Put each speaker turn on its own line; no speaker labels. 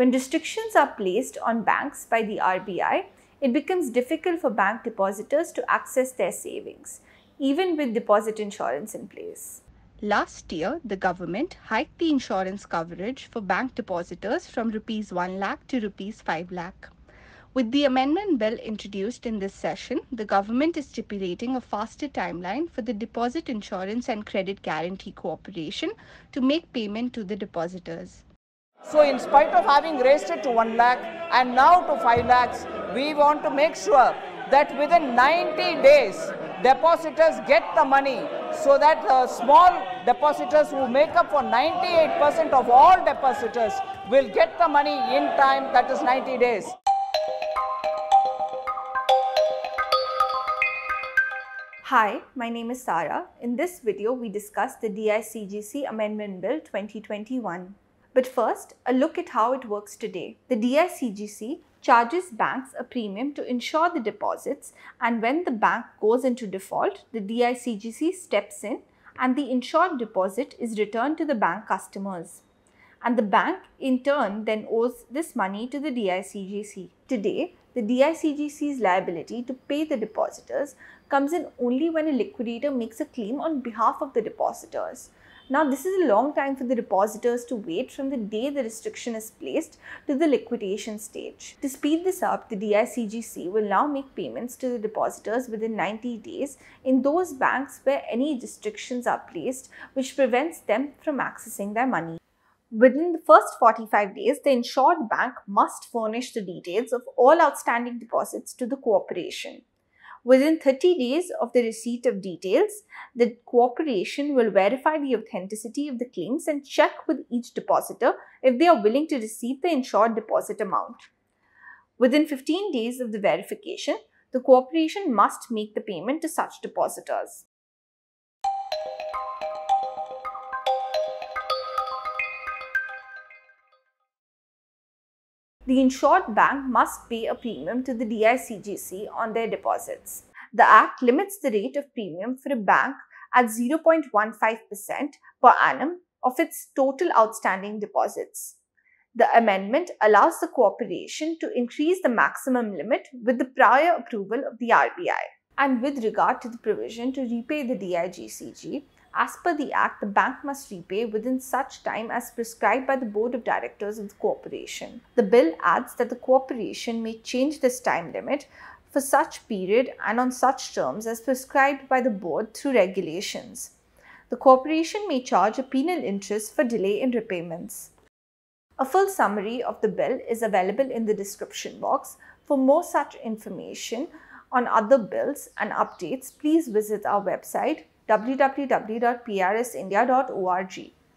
When restrictions are placed on banks by the RBI, it becomes difficult for bank depositors to access their savings, even with deposit insurance in place.
Last year, the government hiked the insurance coverage for bank depositors from rupees 1 lakh to rupees 5 lakh. With the amendment bill introduced in this session, the government is stipulating a faster timeline for the Deposit Insurance and Credit Guarantee Corporation to make payment to the depositors.
So in spite of having raised it to 1 lakh and now to 5 lakhs, we want to make sure that within 90 days, depositors get the money so that uh, small depositors who make up for 98% of all depositors will get the money in time, that is 90 days.
Hi, my name is Sara. In this video, we discuss the DICGC Amendment Bill 2021. But first, a look at how it works today. The DICGC charges banks a premium to insure the deposits and when the bank goes into default, the DICGC steps in and the insured deposit is returned to the bank customers. And the bank in turn then owes this money to the DICGC. Today, the DICGC's liability to pay the depositors comes in only when a liquidator makes a claim on behalf of the depositors. Now, this is a long time for the depositors to wait from the day the restriction is placed to the liquidation stage. To speed this up, the DICGC will now make payments to the depositors within 90 days in those banks where any restrictions are placed which prevents them from accessing their money. Within the first 45 days, the insured bank must furnish the details of all outstanding deposits to the corporation. Within 30 days of the receipt of details, the corporation will verify the authenticity of the claims and check with each depositor if they are willing to receive the insured deposit amount. Within 15 days of the verification, the corporation must make the payment to such depositors. The insured bank must pay a premium to the DICGC on their deposits. The Act limits the rate of premium for a bank at 0.15% per annum of its total outstanding deposits. The amendment allows the corporation to increase the maximum limit with the prior approval of the RBI. And with regard to the provision to repay the DICGC, as per the Act, the bank must repay within such time as prescribed by the Board of Directors of the corporation. The bill adds that the corporation may change this time limit for such period and on such terms as prescribed by the board through regulations. The corporation may charge a penal interest for delay in repayments. A full summary of the bill is available in the description box. For more such information on other bills and updates, please visit our website www.prsindia.org.